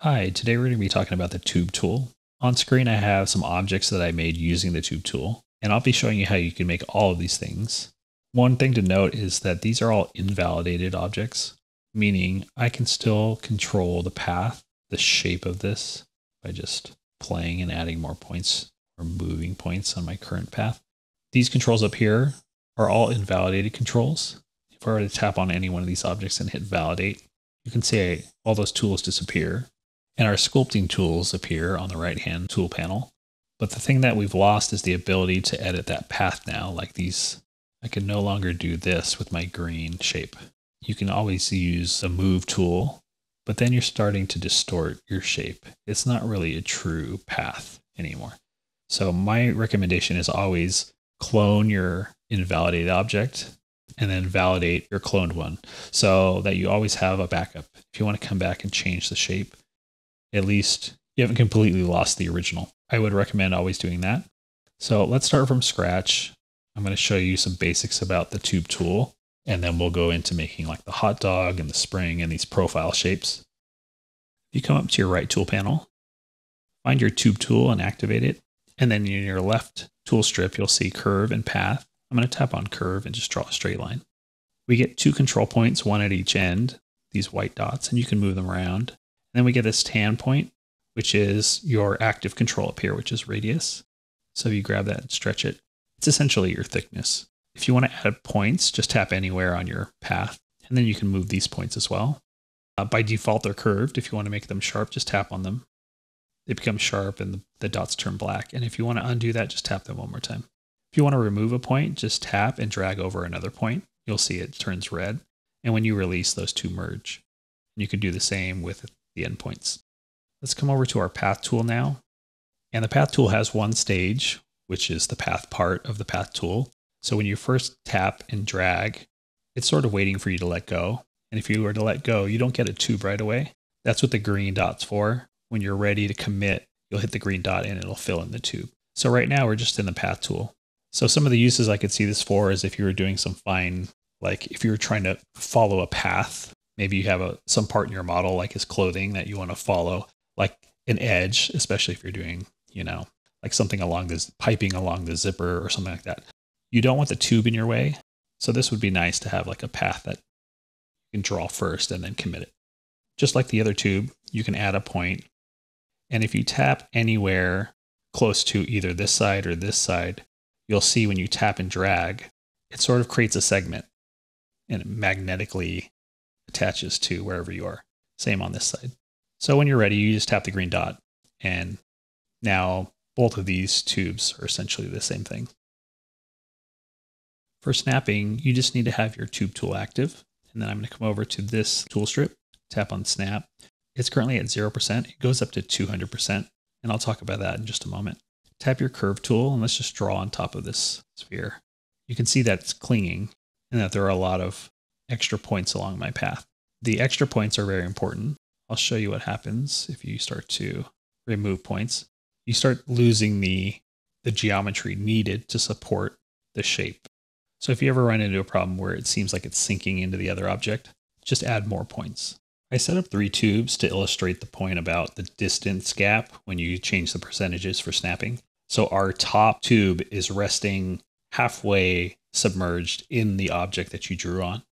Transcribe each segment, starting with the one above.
Hi, today we're going to be talking about the tube tool. On screen, I have some objects that I made using the tube tool, and I'll be showing you how you can make all of these things. One thing to note is that these are all invalidated objects, meaning I can still control the path, the shape of this by just playing and adding more points or moving points on my current path. These controls up here are all invalidated controls. If I were to tap on any one of these objects and hit validate, you can see all those tools disappear and our sculpting tools appear on the right hand tool panel. But the thing that we've lost is the ability to edit that path now, like these. I can no longer do this with my green shape. You can always use the move tool, but then you're starting to distort your shape. It's not really a true path anymore. So my recommendation is always clone your invalidated object and then validate your cloned one so that you always have a backup. If you want to come back and change the shape, at least you haven't completely lost the original. I would recommend always doing that. So let's start from scratch. I'm going to show you some basics about the tube tool, and then we'll go into making like the hot dog and the spring and these profile shapes. You come up to your right tool panel, find your tube tool and activate it. And then in your left tool strip, you'll see curve and path. I'm going to tap on curve and just draw a straight line. We get two control points, one at each end, these white dots, and you can move them around then we get this tan point, which is your active control up here, which is radius. So you grab that and stretch it, it's essentially your thickness. If you want to add points, just tap anywhere on your path, and then you can move these points as well. Uh, by default, they're curved. If you want to make them sharp, just tap on them. They become sharp and the, the dots turn black. And if you want to undo that, just tap them one more time. If you want to remove a point, just tap and drag over another point. You'll see it turns red. And when you release, those two merge. You can do the same with the endpoints. Let's come over to our path tool now. And the path tool has one stage, which is the path part of the path tool. So when you first tap and drag, it's sort of waiting for you to let go. And if you were to let go, you don't get a tube right away. That's what the green dot's for. When you're ready to commit, you'll hit the green dot and it'll fill in the tube. So right now we're just in the path tool. So some of the uses I could see this for is if you were doing some fine, like if you were trying to follow a path maybe you have a some part in your model like his clothing that you want to follow like an edge especially if you're doing you know like something along this piping along the zipper or something like that. You don't want the tube in your way so this would be nice to have like a path that you can draw first and then commit it. Just like the other tube you can add a point and if you tap anywhere close to either this side or this side you'll see when you tap and drag it sort of creates a segment and it magnetically attaches to wherever you are. Same on this side. So when you're ready, you just tap the green dot and now both of these tubes are essentially the same thing. For snapping, you just need to have your tube tool active. And then I'm going to come over to this tool strip, tap on snap. It's currently at 0%. It goes up to 200%. And I'll talk about that in just a moment. Tap your curve tool and let's just draw on top of this sphere. You can see that it's clinging and that there are a lot of extra points along my path. The extra points are very important. I'll show you what happens if you start to remove points. You start losing the, the geometry needed to support the shape. So if you ever run into a problem where it seems like it's sinking into the other object, just add more points. I set up three tubes to illustrate the point about the distance gap when you change the percentages for snapping. So our top tube is resting halfway submerged in the object that you drew on.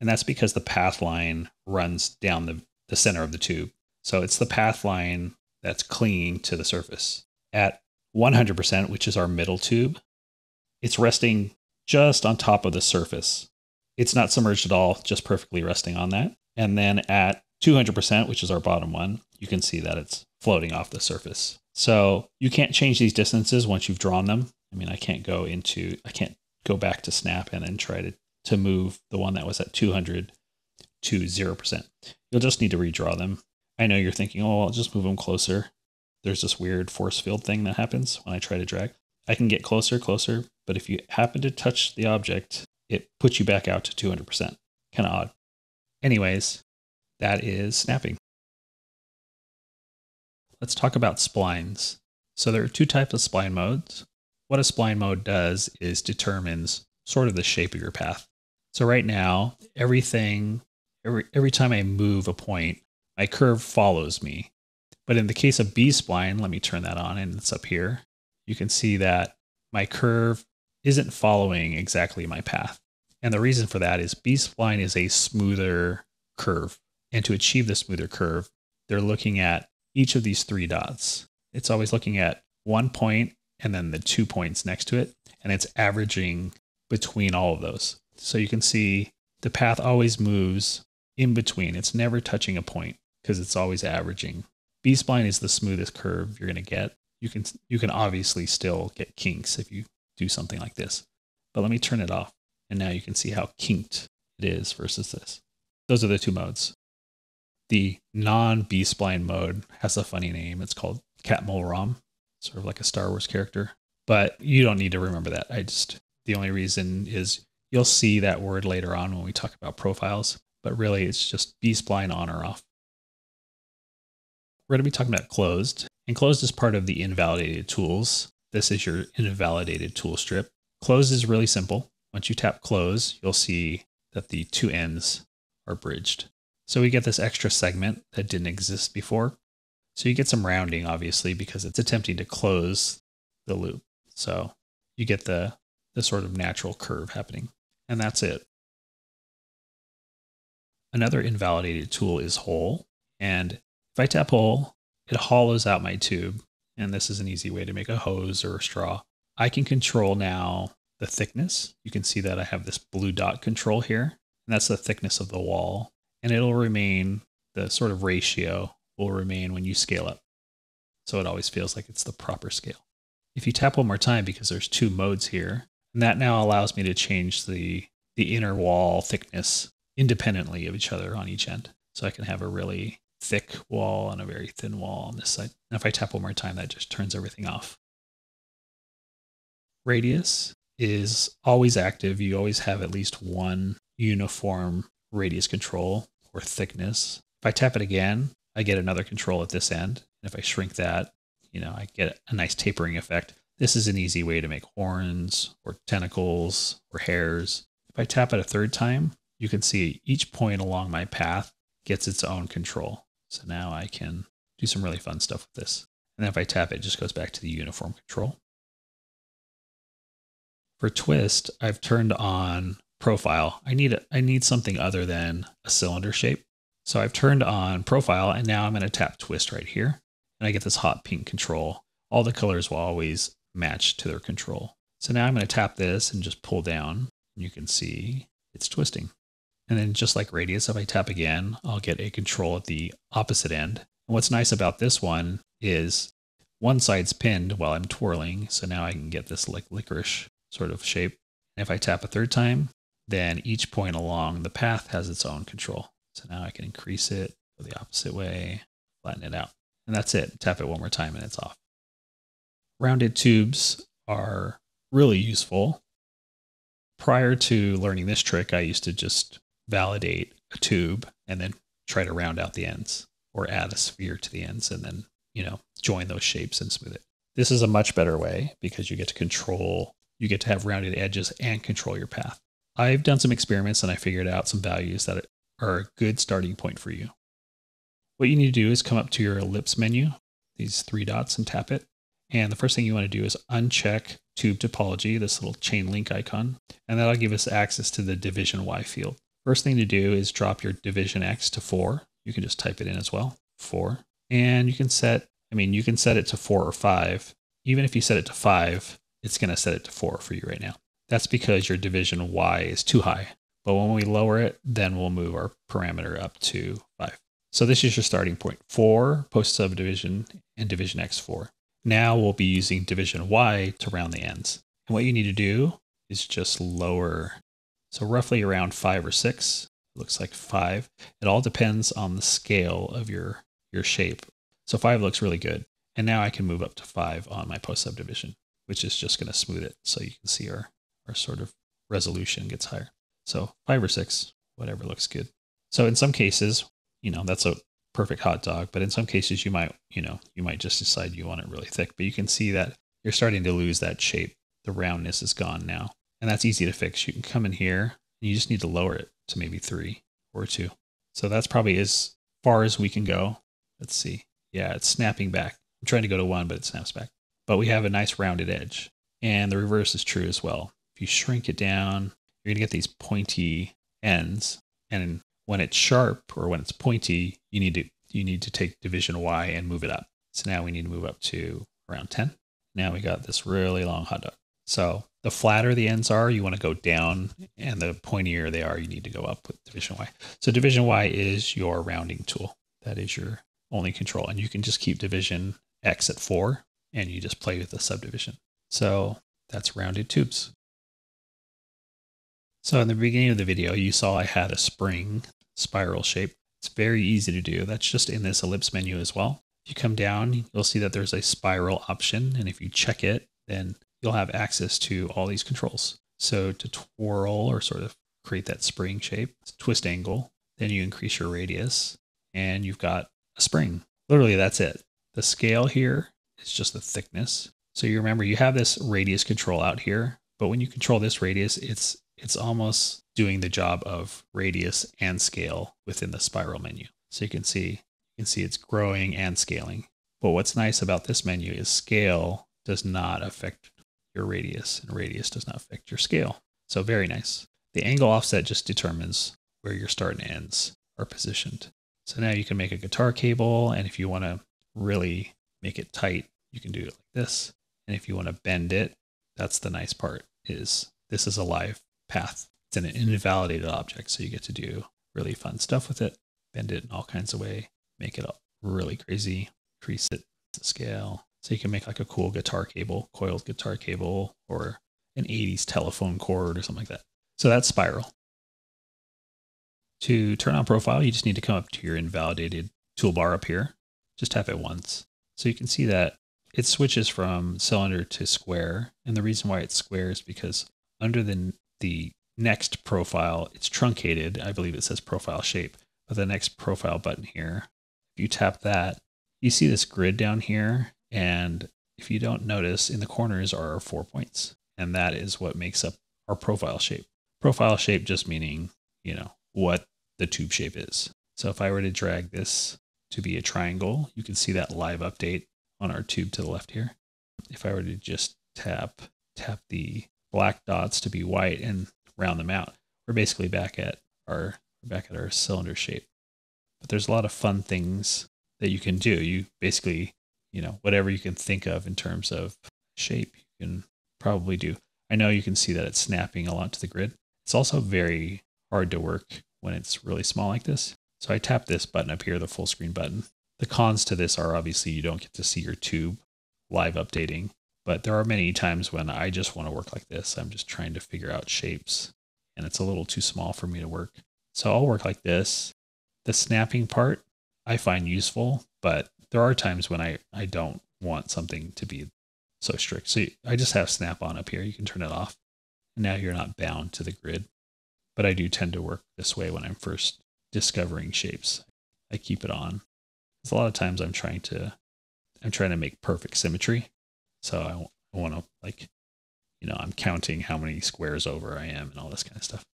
And that's because the path line runs down the, the center of the tube. So it's the path line that's clinging to the surface. At 100%, which is our middle tube, it's resting just on top of the surface. It's not submerged at all, just perfectly resting on that. And then at 200%, which is our bottom one, you can see that it's floating off the surface. So you can't change these distances once you've drawn them. I mean, I can't go into, I can't go back to snap and then try to to move the one that was at 200 to 0%. You'll just need to redraw them. I know you're thinking, oh, I'll just move them closer. There's this weird force field thing that happens when I try to drag. I can get closer, closer, but if you happen to touch the object, it puts you back out to 200%. Kind of odd. Anyways, that is snapping. Let's talk about splines. So there are two types of spline modes. What a spline mode does is determines sort of the shape of your path. So right now, everything, every, every time I move a point, my curve follows me. But in the case of B-spline, let me turn that on and it's up here. You can see that my curve isn't following exactly my path. And the reason for that is B-spline is a smoother curve. And to achieve the smoother curve, they're looking at each of these three dots. It's always looking at one point and then the two points next to it. And it's averaging between all of those. So you can see the path always moves in between. It's never touching a point because it's always averaging. B spline is the smoothest curve you're going to get. You can you can obviously still get kinks if you do something like this. But let me turn it off and now you can see how kinked it is versus this. Those are the two modes. The non B spline mode has a funny name. It's called Catmull ROM, sort of like a Star Wars character. But you don't need to remember that. I just the only reason is you'll see that word later on when we talk about profiles, but really it's just B spline on or off. We're going to be talking about closed, and closed is part of the invalidated tools. This is your invalidated tool strip. Closed is really simple. Once you tap close, you'll see that the two ends are bridged. So we get this extra segment that didn't exist before. So you get some rounding, obviously, because it's attempting to close the loop. So you get the, the sort of natural curve happening. And that's it. Another invalidated tool is hole. And if I tap hole, it hollows out my tube. And this is an easy way to make a hose or a straw. I can control now the thickness. You can see that I have this blue dot control here. And that's the thickness of the wall and it'll remain the sort of ratio will remain when you scale up. So it always feels like it's the proper scale. If you tap one more time, because there's two modes here, and that now allows me to change the, the inner wall thickness independently of each other on each end. So I can have a really thick wall and a very thin wall on this side. And if I tap one more time, that just turns everything off. Radius is always active. You always have at least one uniform radius control or thickness. If I tap it again, I get another control at this end. And if I shrink that, you know, I get a nice tapering effect. This is an easy way to make horns or tentacles or hairs. If I tap it a third time, you can see each point along my path gets its own control. So now I can do some really fun stuff with this. And if I tap it, it just goes back to the uniform control. For twist, I've turned on profile, I need I need something other than a cylinder shape. So I've turned on profile and now I'm going to tap twist right here and I get this hot pink control. All the colors will always match to their control. So now I'm going to tap this and just pull down you can see it's twisting. And then just like radius, if I tap again, I'll get a control at the opposite end. And what's nice about this one is one side's pinned while I'm twirling. So now I can get this like licorice sort of shape. And if I tap a third time, then each point along the path has its own control. So now I can increase it, go the opposite way, flatten it out. And that's it. Tap it one more time and it's off. Rounded tubes are really useful. Prior to learning this trick, I used to just validate a tube and then try to round out the ends or add a sphere to the ends and then, you know, join those shapes and smooth it. This is a much better way because you get to control, you get to have rounded edges and control your path. I've done some experiments and I figured out some values that are a good starting point for you. What you need to do is come up to your ellipse menu, these three dots, and tap it. And the first thing you want to do is uncheck tube topology, this little chain link icon, and that'll give us access to the division Y field. First thing to do is drop your division X to four. You can just type it in as well, four. And you can set, I mean, you can set it to four or five. Even if you set it to five, it's going to set it to four for you right now. That's because your division y is too high. But when we lower it, then we'll move our parameter up to 5. So this is your starting 4 post subdivision and division x4. Now we'll be using division y to round the ends. And what you need to do is just lower, so roughly around 5 or 6. It looks like 5. It all depends on the scale of your, your shape. So 5 looks really good. And now I can move up to 5 on my post subdivision, which is just going to smooth it so you can see our our sort of resolution gets higher. So five or six, whatever looks good. So in some cases, you know, that's a perfect hot dog, but in some cases you might, you know, you might just decide you want it really thick, but you can see that you're starting to lose that shape. The roundness is gone now. And that's easy to fix. You can come in here and you just need to lower it to maybe three or two. So that's probably as far as we can go. Let's see. Yeah, it's snapping back. I'm trying to go to one, but it snaps back. But we have a nice rounded edge. And the reverse is true as well. If you shrink it down, you're going to get these pointy ends. And when it's sharp or when it's pointy, you need to you need to take division Y and move it up. So now we need to move up to around 10. Now we got this really long hot dog. So the flatter the ends are, you want to go down, and the pointier they are, you need to go up with division Y. So division Y is your rounding tool. That is your only control. And you can just keep division X at four, and you just play with the subdivision. So that's rounded tubes. So in the beginning of the video, you saw I had a spring spiral shape. It's very easy to do. That's just in this ellipse menu as well. If you come down, you'll see that there's a spiral option. And if you check it, then you'll have access to all these controls. So to twirl or sort of create that spring shape, twist angle, then you increase your radius and you've got a spring. Literally, that's it. The scale here is just the thickness. So you remember you have this radius control out here, but when you control this radius, it's it's almost doing the job of radius and scale within the spiral menu. So you can see you can see it's growing and scaling. But what's nice about this menu is scale does not affect your radius and radius does not affect your scale. So very nice. The angle offset just determines where your start and ends are positioned. So now you can make a guitar cable and if you want to really make it tight, you can do it like this. And if you want to bend it, that's the nice part is this is a live path. It's an invalidated object, so you get to do really fun stuff with it, bend it in all kinds of way, make it really crazy, increase it to scale. So you can make like a cool guitar cable, coiled guitar cable, or an 80s telephone cord or something like that. So that's spiral. To turn on profile, you just need to come up to your invalidated toolbar up here. Just tap it once. So you can see that it switches from cylinder to square. And the reason why it's square is because under the the next profile, it's truncated. I believe it says profile shape. But the next profile button here, if you tap that, you see this grid down here. And if you don't notice, in the corners are our four points. And that is what makes up our profile shape. Profile shape just meaning, you know, what the tube shape is. So if I were to drag this to be a triangle, you can see that live update on our tube to the left here. If I were to just tap, tap the black dots to be white and round them out. We're basically back at our back at our cylinder shape. But there's a lot of fun things that you can do. You basically, you know, whatever you can think of in terms of shape, you can probably do. I know you can see that it's snapping a lot to the grid. It's also very hard to work when it's really small like this. So I tap this button up here, the full screen button. The cons to this are obviously you don't get to see your tube live updating but there are many times when I just want to work like this. I'm just trying to figure out shapes and it's a little too small for me to work. So I'll work like this. The snapping part I find useful, but there are times when I, I don't want something to be so strict. So I just have snap on up here. You can turn it off. And now you're not bound to the grid. But I do tend to work this way when I'm first discovering shapes. I keep it on. Because a lot of times I'm trying to I'm trying to make perfect symmetry. So I, I want to like, you know, I'm counting how many squares over I am and all this kind of stuff.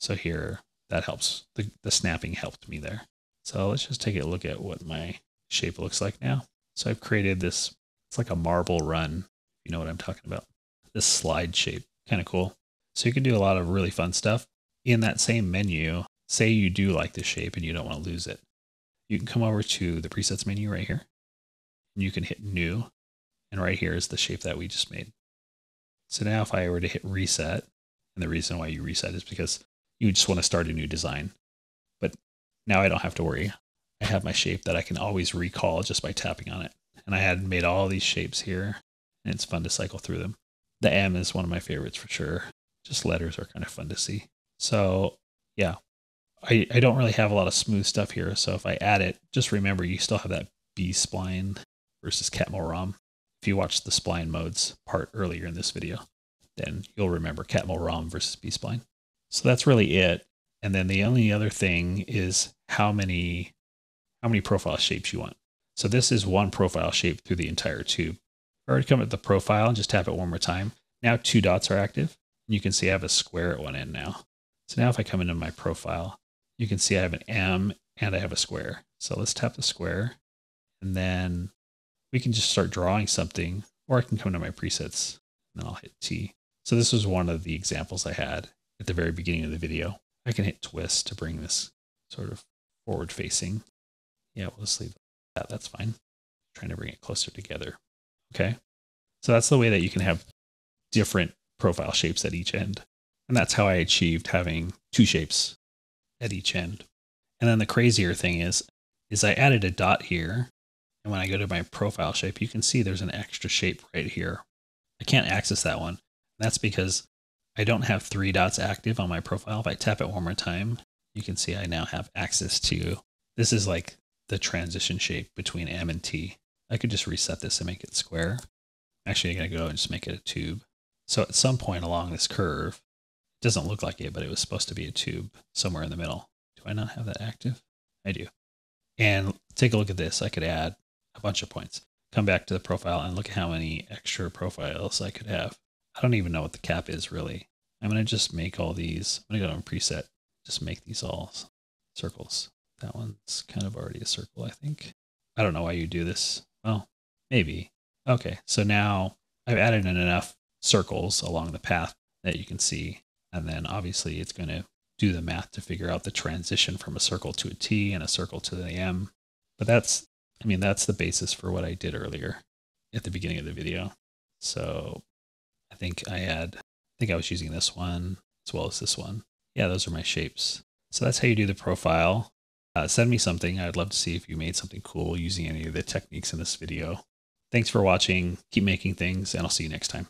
So here, that helps. The, the snapping helped me there. So let's just take a look at what my shape looks like now. So I've created this, it's like a marble run. You know what I'm talking about. This slide shape, kind of cool. So you can do a lot of really fun stuff. In that same menu, say you do like the shape and you don't want to lose it. You can come over to the presets menu right here. And you can hit new and right here is the shape that we just made. So now if I were to hit reset, and the reason why you reset is because you just want to start a new design. But now I don't have to worry. I have my shape that I can always recall just by tapping on it. And I had made all these shapes here, and it's fun to cycle through them. The M is one of my favorites for sure. Just letters are kind of fun to see. So yeah, I, I don't really have a lot of smooth stuff here. So if I add it, just remember you still have that B spline versus Catmull ROM if you watched the spline modes part earlier in this video, then you'll remember Catmull ROM versus B-spline. So that's really it. And then the only other thing is how many how many profile shapes you want. So this is one profile shape through the entire tube. I already come at the profile and just tap it one more time. Now two dots are active. And you can see I have a square at one end now. So now if I come into my profile, you can see I have an M and I have a square. So let's tap the square And then we can just start drawing something, or I can come to my presets and then I'll hit T. So this was one of the examples I had at the very beginning of the video. I can hit twist to bring this sort of forward facing. Yeah, we'll just leave that. That's fine. trying to bring it closer together. Okay. So that's the way that you can have different profile shapes at each end. And that's how I achieved having two shapes at each end. And then the crazier thing is, is I added a dot here. And when I go to my profile shape, you can see there's an extra shape right here. I can't access that one. That's because I don't have three dots active on my profile. If I tap it one more time, you can see I now have access to, this is like the transition shape between M and T. I could just reset this and make it square. Actually, I'm going to go and just make it a tube. So at some point along this curve, it doesn't look like it, but it was supposed to be a tube somewhere in the middle. Do I not have that active? I do. And take a look at this. I could add a bunch of points. Come back to the profile and look at how many extra profiles I could have. I don't even know what the cap is really. I'm going to just make all these. I'm going to go to preset, just make these all circles. That one's kind of already a circle, I think. I don't know why you do this. Well, maybe. Okay, so now I've added in enough circles along the path that you can see. And then obviously it's going to do the math to figure out the transition from a circle to a T and a circle to the M. But that's, I mean, that's the basis for what I did earlier at the beginning of the video. So I think I had, I think I was using this one as well as this one. Yeah, those are my shapes. So that's how you do the profile. Uh, send me something. I'd love to see if you made something cool using any of the techniques in this video. Thanks for watching. Keep making things, and I'll see you next time.